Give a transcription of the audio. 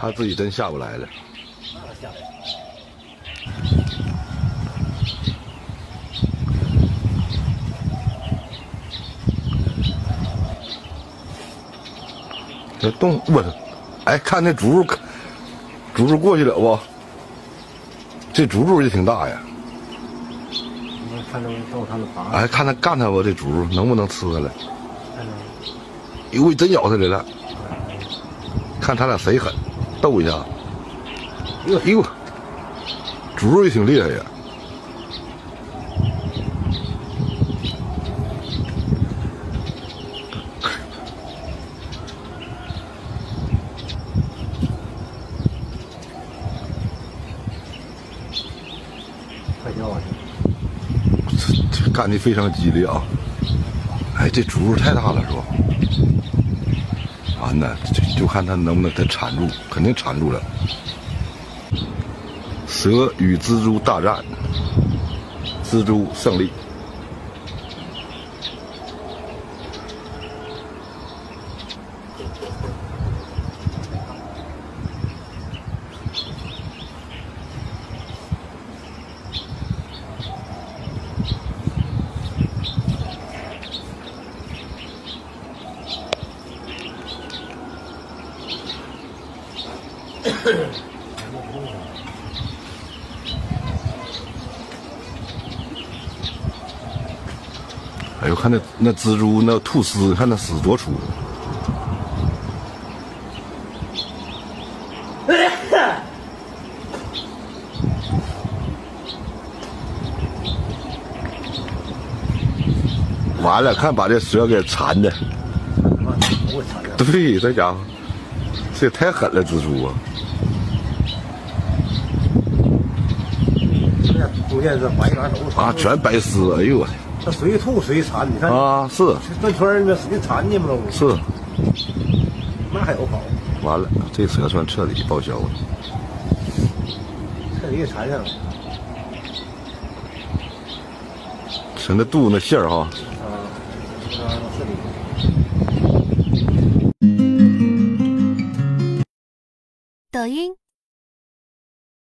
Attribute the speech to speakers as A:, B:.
A: 他自己真下不来了。这动我，哎，看那竹竹，竹竹过去了不？这竹竹也挺大呀。哎，看他干他吧？这竹能不能吃下来？
B: 看能。
A: 呦，真咬下来了。看他俩谁狠，斗一下。哟呦，猪也挺厉害呀。
B: 快叫啊！
A: 这这干的非常激烈啊！哎，这猪太大了是吧？完了，就就看他能不能给缠住，肯定缠住了。蛇与蜘蛛大战，蜘蛛胜利。哎呦，看那那蜘蛛那吐丝，看那丝多粗！完了，看把这蛇给缠的。对，这家伙，这也太狠了，蜘蛛啊！
B: 是白
A: 啊，全白丝，哎呦我！
B: 这随吐随缠，你看
A: 啊，是
B: 转圈儿里面使劲缠你们都
A: 是，
B: 那还有跑？
A: 完了，这车算彻底报销了，
B: 彻底给缠上了。
A: 瞅那肚子那馅儿哈。
B: 啊，啊，是的。
C: 抖音。